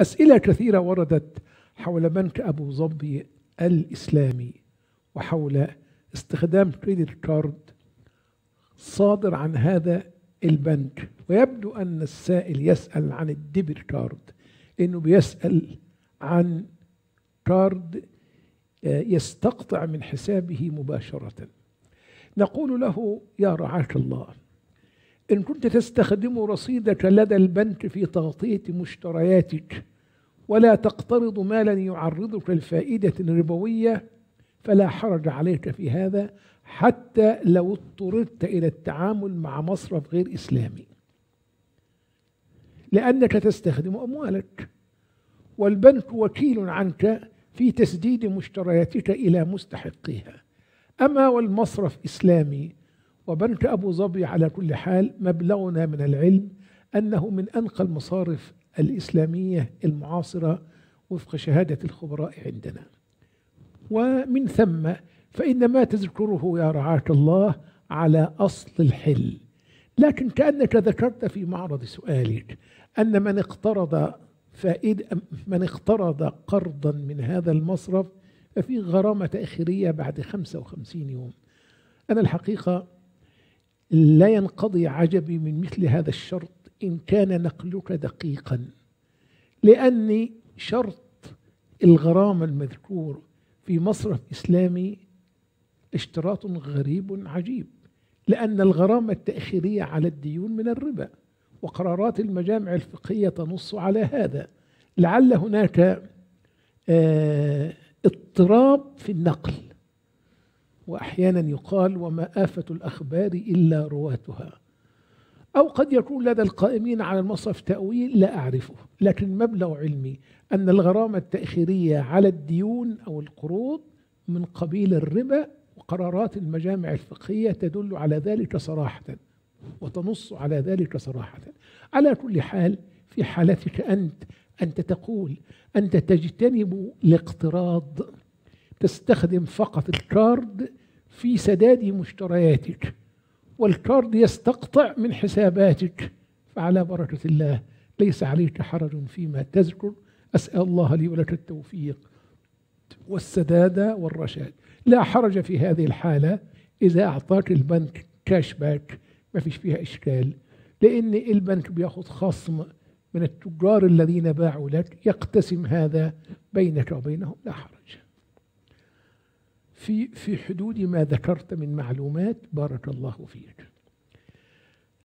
أسئلة كثيرة وردت حول بنك أبو ظبي الإسلامي وحول استخدام credit card صادر عن هذا البنك. ويبدو أن السائل يسأل عن ال debit card لأنه بيسأل عن card يستقطع من حسابه مباشرة. نقول له يا رعاك الله إن كنت تستخدم رصيدك لدى البنك في تغطية مشترياتك ولا تقترض مالا يعرضك لفائدة ربوية فلا حرج عليك في هذا حتى لو اضطررت إلى التعامل مع مصرف غير إسلامي. لأنك تستخدم أموالك والبنك وكيل عنك في تسديد مشترياتك إلى مستحقيها. أما والمصرف إسلامي وبنك أبو ظبي على كل حال مبلغنا من العلم أنه من أنقى المصارف الإسلامية المعاصرة وفق شهادة الخبراء عندنا. ومن ثم فإن ما تذكره يا رعاة الله على أصل الحل. لكن كأنك ذكرت في معرض سؤالك أن من اقترض فائدة من اقترض قرضا من هذا المصرف ففي غرامة تأخيرية بعد 55 يوم. أنا الحقيقة لا ينقضي عجبي من مثل هذا الشرط إن كان نقلك دقيقا لأني شرط الغرامة المذكور في مصرف إسلامي اشتراط غريب عجيب لأن الغرامة التأخيرية على الديون من الربا وقرارات المجامع الفقهية تنص على هذا. لعل هناك آه اضطراب في النقل واحيانا يقال وما آفة الأخبار إلا رواتها أو قد يكون لدى القائمين على المصرف تأويل لا أعرفه لكن مبلغ علمي أن الغرامة التأخيرية على الديون أو القروض من قبيل الربا وقرارات المجامع الفقهية تدل على ذلك صراحة وتنص على ذلك صراحة. على كل حال في حالتك أنت أنت تقول أنت تجتنب الاقتراض تستخدم فقط ال card في سداد مشترياتك. وال card يستقطع من حساباتك. فعلى بركة الله ليس عليك حرج فيما تذكر. أسأل الله لي ولك التوفيق والسداد والرشاد. لا حرج في هذه الحالة إذا أعطاك البنك cash back ما فيش فيها إشكال لأن البنك بيأخذ خصم من التجار الذين باعوا لك. يقتسم هذا بينك وبينهم. لا حرج. في في حدود ما ذكرت من معلومات بارك الله فيك.